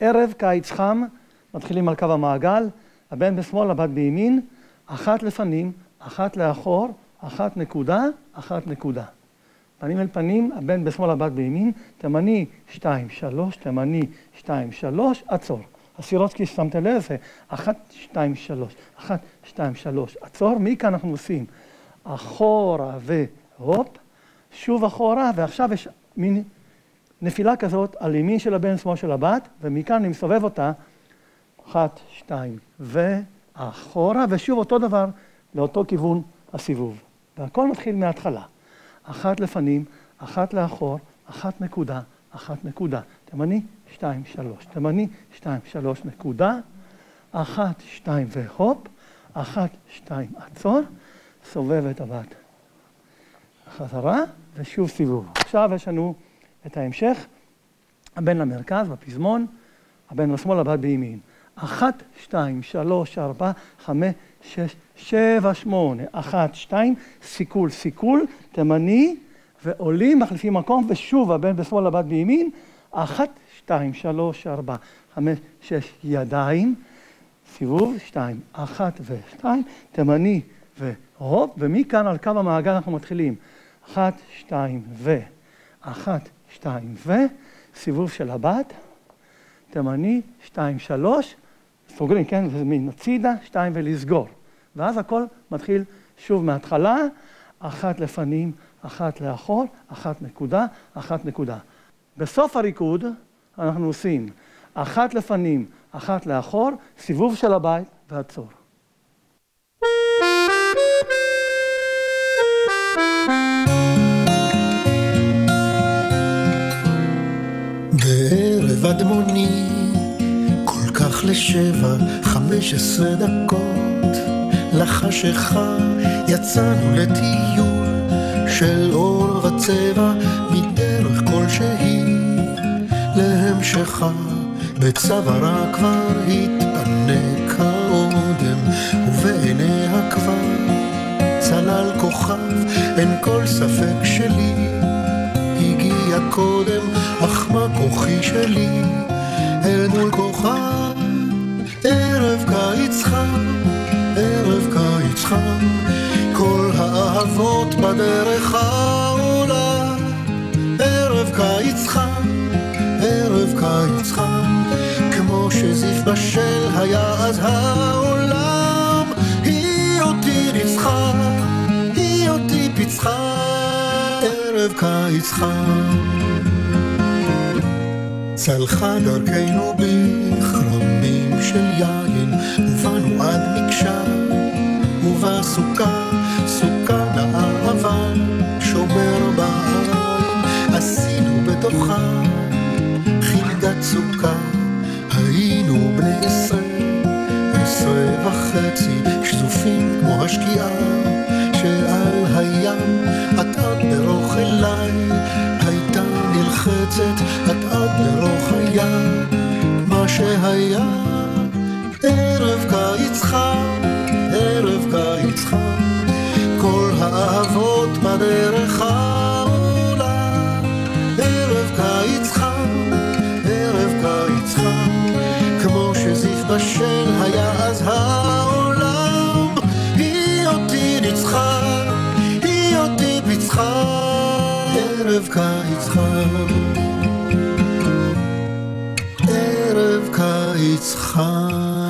ערב קיץ חם, מתחילים על קו המעגל, הבן בשמאל, הבת בימין, אחת לפנים, אחת לאחור, אחת נקודה, אחת נקודה. פנים אל פנים, הבן בשמאל, הבת בימין, תימני, שתיים, שלוש, תימני, שתיים, שלוש, עצור. הסירוצקי, שמתם לב, זה אחת, שתיים, שלוש, אחת, שתיים, שלוש, עצור. מכאן אנחנו עושים אחורה והופ, שוב אחורה, ועכשיו יש מין נפילה כזאת על ימין של הבן, שמאל של הבת, ומכאן אני מסובב אותה, אחת, שתיים, ואחורה, ושוב אותו דבר לאותו כיוון הסיבוב. והכל מתחיל מההתחלה. אחת לפנים, אחת לאחור, אחת נקודה, אחת נקודה. תימני, שתיים, שלוש. תימני, שתיים, שלוש, נקודה. אחת, שתיים והופ. אחת, שתיים, עצור. סובב את הבת. חזרה, ושוב סיבוב. עכשיו יש לנו את ההמשך. הבן למרכז, בפזמון, הבן לשמאל, הבת בימין. אחת, שתיים, שלוש, ארבע, חמש, שש, שבע, שמונה, אחת, שתיים, סיכול, סיכול, תימני, ועולים, מחליפים מקום, ושוב הבן בשמאל, הבת בימין, אחת, שתיים, שלוש, ארבע, חמש, שש, ידיים, סיבוב, שתיים, אחת ושתיים, תימני והופ, ומכאן על קו המעגל אנחנו מתחילים. אחת, שתיים, ו... אחת, שתיים, ו... סיבוב של הבת, תימני, שתיים, שלוש, סוגרים, כן? זה מין הצידה, שתיים ולסגור. ואז הכל מתחיל שוב מההתחלה, אחת לפנים, אחת לאחור, אחת נקודה, אחת נקודה. בסוף הריקוד אנחנו עושים אחת לפנים, אחת לאחור, סיבוב של הבית ועצור. בערב אדמוני, כל כך לשבע, חמש עשרה דקות, לחשיכה יצאנו לטיול של אור וצבע מדרך כלשהי להמשכה. בצווארה כבר התפנק האודם, ובעיניה כבר צלל כוכב, אין כל ספק שלי. הגיע קודם, אך מה כוחי שלי אל מול כוכב? ערב קיץ חם, ערב קיץ חם, כל האהבות בדרך העולה. ערב קיץ חם, ערב קיץ חם, כמו שזיף בשל היה אז העולם. היא אותי ניצחה, היא אותי פיצחה, ערב קיץ חם. צלחה דרכנו בכרמים של יין, ובאנו עד מקשר, ובסוכה, סוכה באהבה, שומר בעין, עשינו בתוכה חלגת סוכה, היינו בני עשרה, עשרה וחצי, שזופים כמו השקיעה, שעל הים. ברוך אליי, הייתה נלחצת, עד ברוך הים, מה שהיה ערב קיץ חם, ערב קיץ חם, כל האהבות בדרך העולה. ערב קיץ חם, ערב קיץ חם, כמו שזיף בשל היה אז העולם. היא אותי ניצחה, היא אותי פיצחה, ערב קיץ חם. ערב קיץ חם.